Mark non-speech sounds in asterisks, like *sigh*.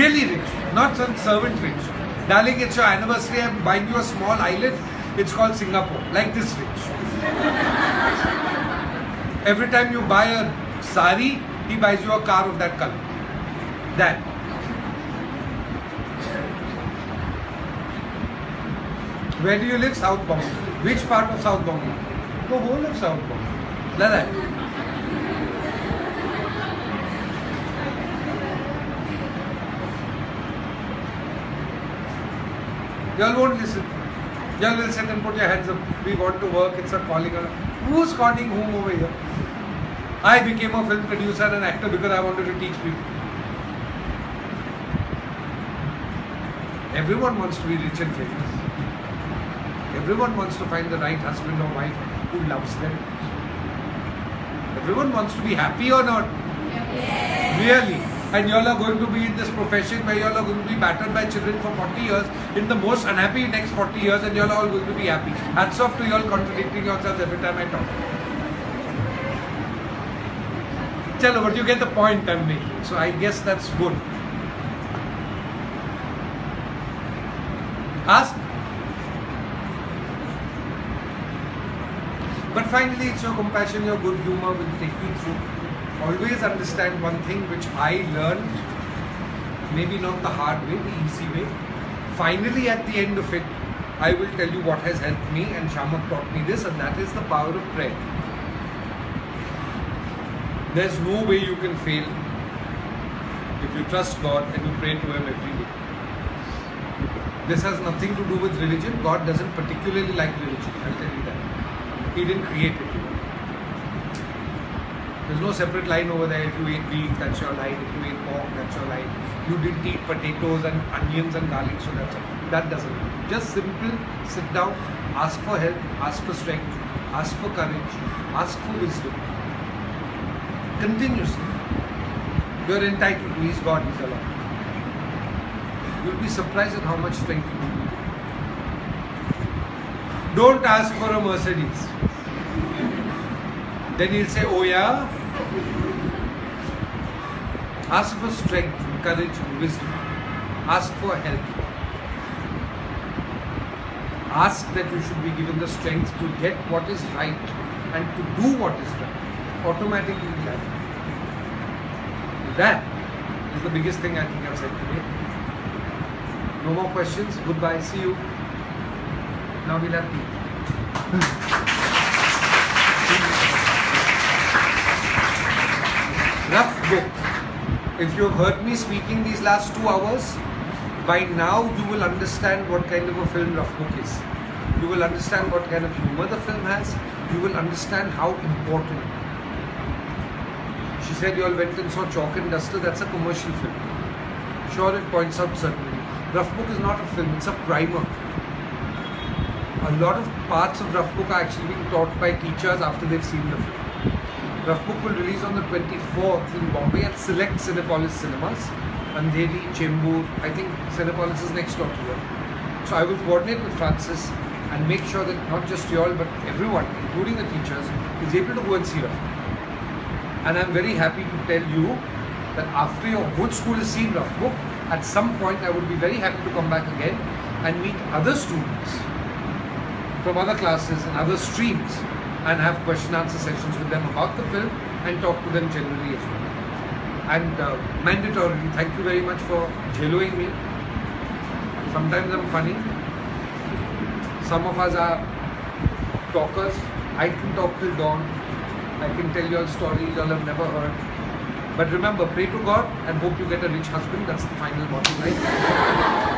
Really rich, not some servant rich. Darling, it's your anniversary. I'm buying you a small island. It's called Singapore. Like this rich. Every time you buy a sari, he buys you a car of that color. That. Where do you live? South Bombay. Which part of South Bombay? The whole of South Bombay. Like that. Y'all won't listen. Y'all will sit and put your hands up. We want to work. It's a calling. Who's calling whom over here? I became a film producer and actor because I wanted to teach people. Everyone wants to be rich and famous. Everyone wants to find the right husband or wife who loves them. Everyone wants to be happy or not? Yes. Really? And y'all are going to be in this profession where y'all are going to be battered by children for 40 years, in the most unhappy next 40 years, and y'all are all going to be happy. Hats off to y'all contradicting yourselves every time I talk. Chalo, but you get the point I'm making. So I guess that's good. Ask. But finally, it's your compassion, your good humor will take you through. Always understand one thing which I learned, maybe not the hard way, the easy way. Finally, at the end of it, I will tell you what has helped me, and Shamak taught me this, and that is the power of prayer. There's no way you can fail if you trust God and you pray to Him every day. This has nothing to do with religion. God doesn't particularly like religion, I'll tell you that. He didn't create it. There's no separate line over there. If you eat beef, that's your line. If you eat pork, that's your line. You didn't eat potatoes and onions and garlic, so that's it. That doesn't matter. Just simple, sit down, ask for help, ask for strength, ask for courage, ask for wisdom. Continuously. You're entitled to. He's God, He's. You'll be surprised at how much strength you need. Don't ask for a Mercedes. Then he'll say, Oh, yeah. Ask for strength, courage, and wisdom. Ask for help. Ask that you should be given the strength to get what is right and to do what is right. Automatically happen. That is the biggest thing I think I've said today. No more questions. Goodbye. See you. Now we'll have tea. *laughs* Rough book. If you have heard me speaking these last two hours, by now you will understand what kind of a film Rough Book is. You will understand what kind of humor the film has. You will understand how important. She said you all went and saw Chalk and Duster. That's a commercial film. Sure, it points out certainly. Rough Book is not a film, it's a primer. A lot of parts of Rough Book are actually being taught by teachers after they've seen the film. Rough Book will release on the 24th in Bombay at select Cinepolis cinemas. Andheri, Chembur, I think Cinepolis is next door to you. So I will coordinate with Francis and make sure that not just you all but everyone, including the teachers, is able to go and see Rough Book. And I'm very happy to tell you that after your whole school has seen Rough Book, at some point I would be very happy to come back again and meet other students from other classes and other streams and have question answer sessions with them about the film and talk to them generally as well. And uh, mandatorily, thank you very much for jailoing me. Sometimes I'm funny. Some of us are talkers. I can talk till dawn. I can tell you all stories you all have never heard. But remember, pray to God and hope you get a rich husband. That's the final bottom line. *laughs*